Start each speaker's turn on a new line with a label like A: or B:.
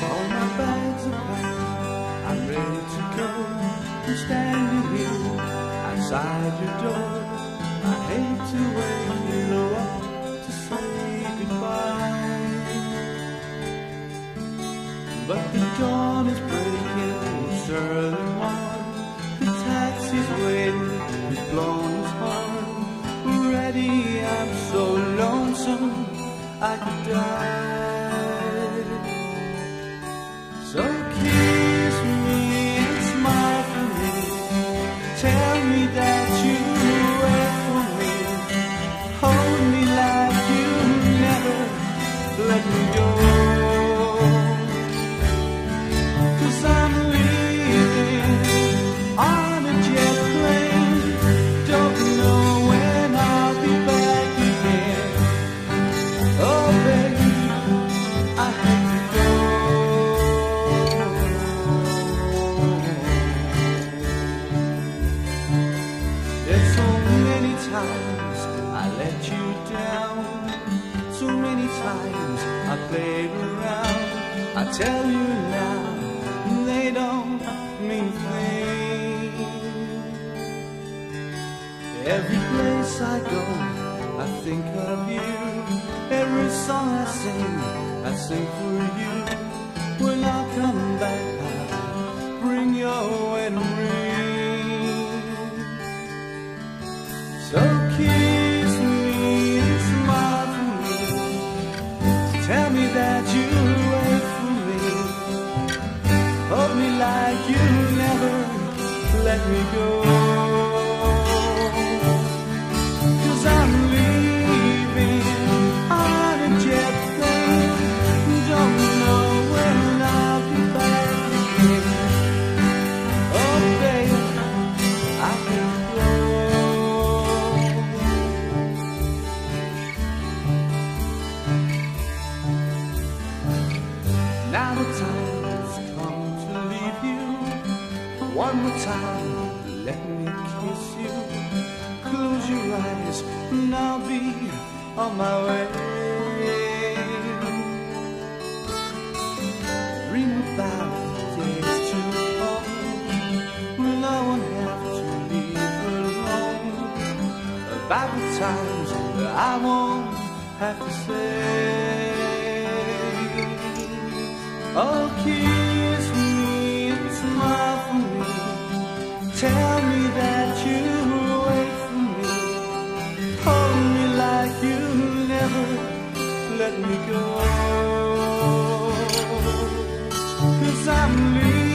A: bags are packed. I'm ready to go. I'm standing here outside your door. I hate to wait low up to say goodbye. But the dawn is breaking, it's early morn. The taxi's waiting, he's blown his horn. Ready, I'm so lonesome, I could die. So kiss let you down. So many times I played around. I tell you now, they don't mean a thing. Every place I go, I think of you. Every song I sing, I sing for you. When I come back, you never let me go. One more time, let me kiss you. Close your eyes, and I'll be on my way. Dream about days to come when I won't have to leave alone. About the times that I won't have to say. Oh, kiss Tell me that you wait for me. Hold me like you never let me go. Cause I'm leaving.